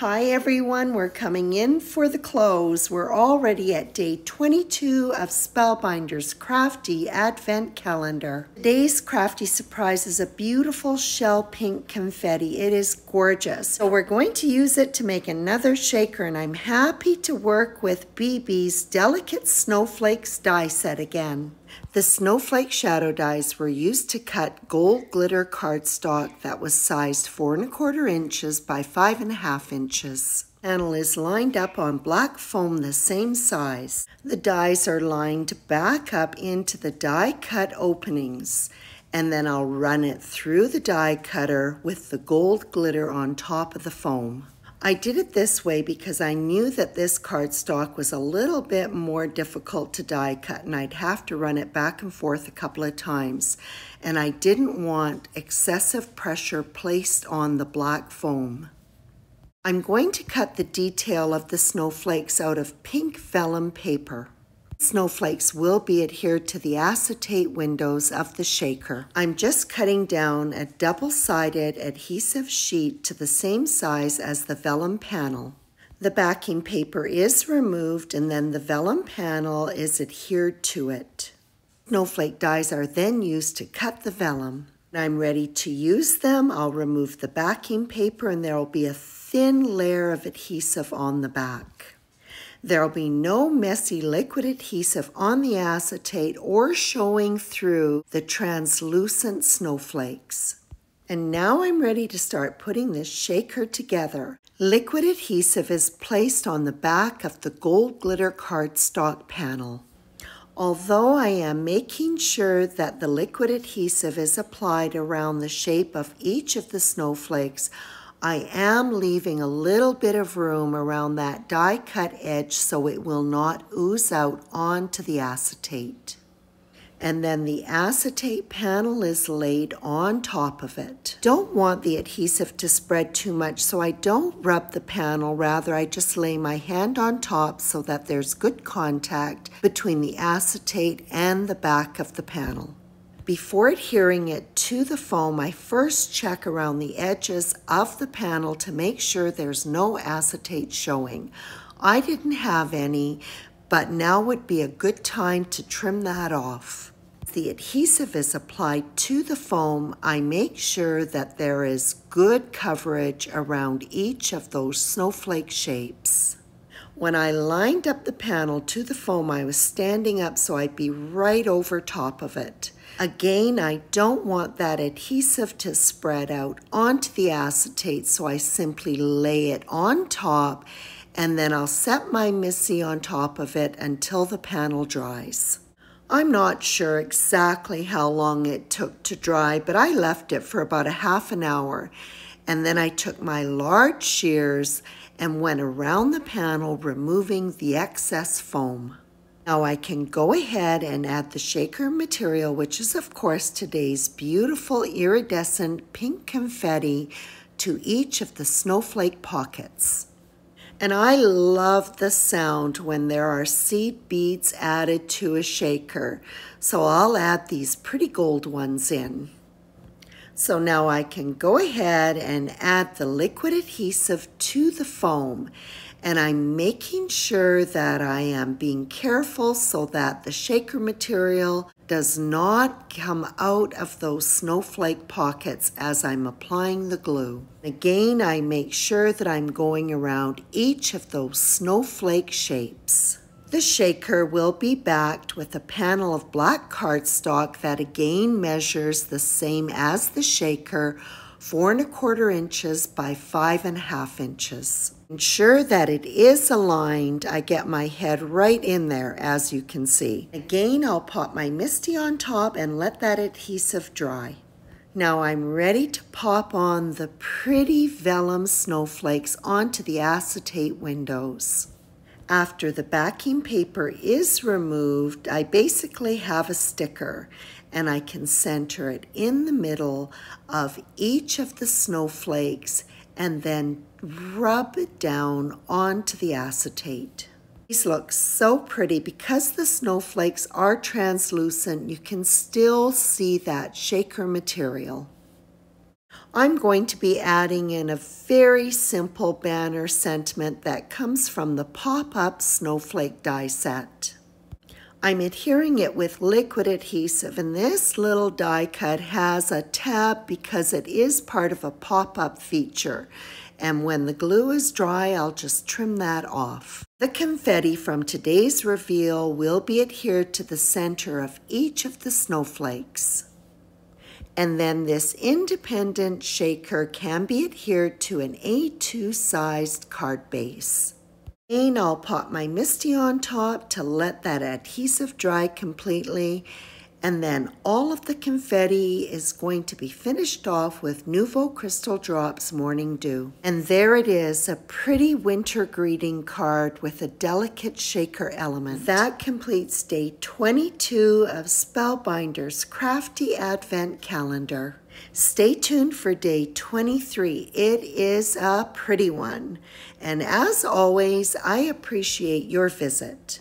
Hi everyone, we're coming in for the close. We're already at day 22 of Spellbinder's Crafty Advent Calendar. Today's crafty surprise is a beautiful shell pink confetti. It is gorgeous. So we're going to use it to make another shaker and I'm happy to work with Bibi's Delicate Snowflakes die set again. The snowflake shadow dies were used to cut gold glitter cardstock that was sized four and a quarter inches by five and a half inches. Panel is lined up on black foam the same size. The dies are lined back up into the die cut openings and then I'll run it through the die cutter with the gold glitter on top of the foam. I did it this way because I knew that this cardstock was a little bit more difficult to die cut and I'd have to run it back and forth a couple of times. And I didn't want excessive pressure placed on the black foam. I'm going to cut the detail of the snowflakes out of pink vellum paper. Snowflakes will be adhered to the acetate windows of the shaker. I'm just cutting down a double-sided adhesive sheet to the same size as the vellum panel. The backing paper is removed and then the vellum panel is adhered to it. Snowflake dies are then used to cut the vellum. When I'm ready to use them, I'll remove the backing paper and there will be a thin layer of adhesive on the back. There will be no messy liquid adhesive on the acetate or showing through the translucent snowflakes. And now I'm ready to start putting this shaker together. Liquid adhesive is placed on the back of the gold glitter cardstock panel. Although I am making sure that the liquid adhesive is applied around the shape of each of the snowflakes, I am leaving a little bit of room around that die cut edge so it will not ooze out onto the acetate. And then the acetate panel is laid on top of it. Don't want the adhesive to spread too much, so I don't rub the panel. Rather, I just lay my hand on top so that there's good contact between the acetate and the back of the panel. Before adhering it to the foam, I first check around the edges of the panel to make sure there's no acetate showing. I didn't have any, but now would be a good time to trim that off. The adhesive is applied to the foam. I make sure that there is good coverage around each of those snowflake shapes. When I lined up the panel to the foam, I was standing up so I'd be right over top of it. Again, I don't want that adhesive to spread out onto the acetate, so I simply lay it on top and then I'll set my Misty on top of it until the panel dries. I'm not sure exactly how long it took to dry, but I left it for about a half an hour. And then I took my large shears and went around the panel, removing the excess foam. Now I can go ahead and add the shaker material, which is of course today's beautiful iridescent pink confetti to each of the snowflake pockets. And I love the sound when there are seed beads added to a shaker. So I'll add these pretty gold ones in. So now I can go ahead and add the liquid adhesive to the foam and I'm making sure that I am being careful so that the shaker material does not come out of those snowflake pockets as I'm applying the glue. Again, I make sure that I'm going around each of those snowflake shapes. The shaker will be backed with a panel of black cardstock that again measures the same as the shaker, four and a quarter inches by five and a half inches. Ensure that it is aligned. I get my head right in there, as you can see. Again, I'll pop my Misty on top and let that adhesive dry. Now I'm ready to pop on the pretty vellum snowflakes onto the acetate windows. After the backing paper is removed, I basically have a sticker and I can center it in the middle of each of the snowflakes and then rub it down onto the acetate. These look so pretty because the snowflakes are translucent, you can still see that shaker material. I'm going to be adding in a very simple banner sentiment that comes from the pop-up snowflake die set. I'm adhering it with liquid adhesive and this little die cut has a tab because it is part of a pop-up feature and when the glue is dry I'll just trim that off. The confetti from today's reveal will be adhered to the center of each of the snowflakes. And then this independent shaker can be adhered to an A2 sized card base. And I'll pop my Misty on top to let that adhesive dry completely. And then all of the confetti is going to be finished off with Nuvo Crystal Drops Morning Dew. And there it is, a pretty winter greeting card with a delicate shaker element. That completes day 22 of Spellbinder's Crafty Advent Calendar. Stay tuned for day 23. It is a pretty one. And as always, I appreciate your visit.